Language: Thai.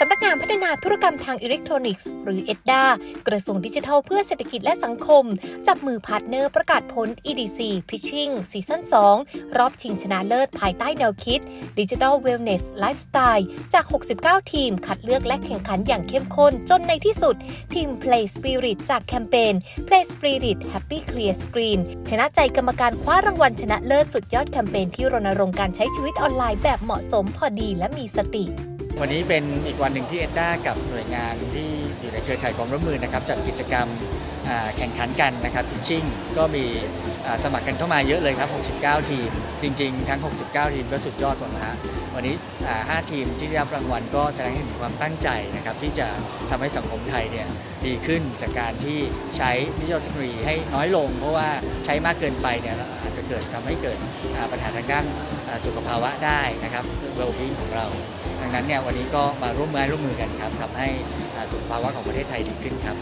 สำนักงานพัฒนาธุรกรรมทางอิเล็กทรอนิกส์ หรือ ETDA กระทรวงดิจิทัลเพื่อเศรษฐกิจและสังคม จับมือ partner ประกาศผล EDC Pitching season 2 รอบชิงชนะเลิศภายใต้แนวคิด Digital Wellness Lifestyle จาก 69 ทีม คัดเลือกและแข่งขันอย่างเข้มข้นจนในที่สุด ทีม Play Spirit จากแคมเปญ Play Spirit Happy Clear Screen ชนะใจกรรมการคว้ารางวัลชนะเลิศสุดยอดแคมเปญที่รณรงค์การใช้ชีวิตออนไลน์แบบเหมาะสมพอดีและมีสติ วันนี้เป็นอีกวันหนึ่งที่เอ็ดด้ากับหน่วยงานที่อยู่ในเครือข่ายความร่วมมือนะครับจัดกิจกรรมแข่งขันกันนะครับพิชชิ่งก็มีสมัครกันเข้ามาเยอะเลยครับ 69 ทีม จริง ๆ ทั้ง 69 ทีมก็สุดยอดหมดนะฮะวันนี้ 5 ทีมที่ได้รับรางวัลก็แสดงให้เห็นความตั้งใจนะครับที่จะทำให้สังคมไทยเนี่ยดีขึ้นจากการที่ใช้ดิจิทัลเทคโนโลยีให้น้อยลง เพราะว่าใช้มากเกินไปเนี่ย เกิดทำให้เกิดปัญหาทางด้านสุขภาวะได้นะครับ well-being ของเรา ดังนั้นเนี่ยวันนี้ก็มาร่วมมือร่วมมือกันครับทำให้สุขภาวะของประเทศไทยดีขึ้นครับ